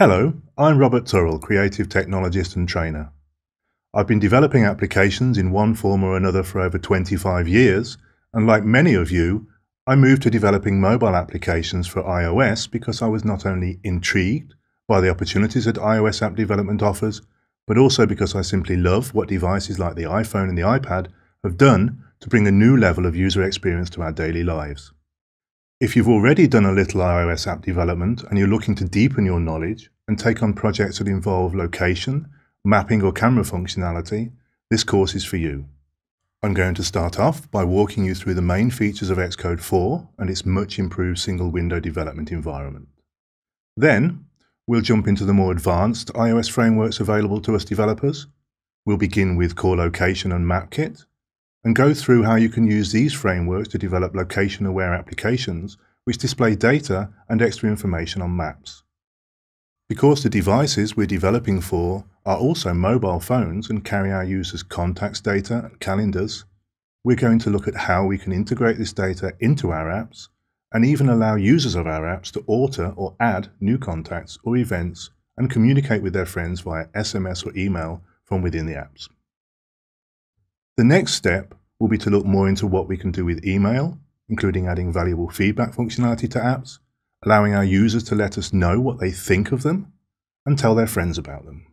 Hello, I'm Robert Turrall, creative technologist and trainer. I've been developing applications in one form or another for over 25 years, and like many of you, I moved to developing mobile applications for iOS because I was not only intrigued by the opportunities that iOS app development offers, but also because I simply love what devices like the iPhone and the iPad have done to bring a new level of user experience to our daily lives. If you've already done a little iOS app development and you're looking to deepen your knowledge and take on projects that involve location, mapping or camera functionality, this course is for you. I'm going to start off by walking you through the main features of Xcode 4 and its much improved single window development environment. Then, we'll jump into the more advanced iOS frameworks available to us developers. We'll begin with Core Location and MapKit, and go through how you can use these frameworks to develop location-aware applications which display data and extra information on maps. Because the devices we're developing for are also mobile phones and carry our users' contacts data and calendars, we're going to look at how we can integrate this data into our apps and even allow users of our apps to alter or add new contacts or events and communicate with their friends via SMS or email from within the apps. The next step will be to look more into what we can do with email, including adding valuable feedback functionality to apps, allowing our users to let us know what they think of them, and tell their friends about them.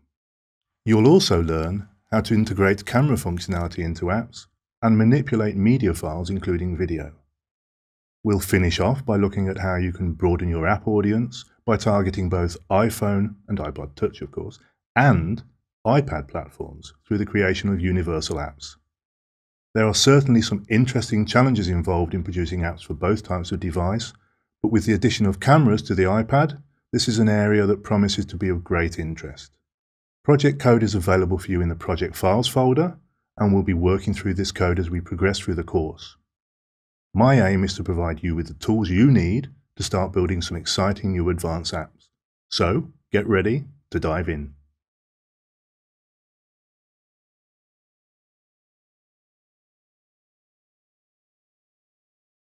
You'll also learn how to integrate camera functionality into apps and manipulate media files including video. We'll finish off by looking at how you can broaden your app audience by targeting both iPhone and iPod Touch, of course, and iPad platforms through the creation of universal apps. There are certainly some interesting challenges involved in producing apps for both types of device, but with the addition of cameras to the iPad, this is an area that promises to be of great interest. Project code is available for you in the Project Files folder, and we'll be working through this code as we progress through the course. My aim is to provide you with the tools you need to start building some exciting new advanced apps. So, get ready to dive in.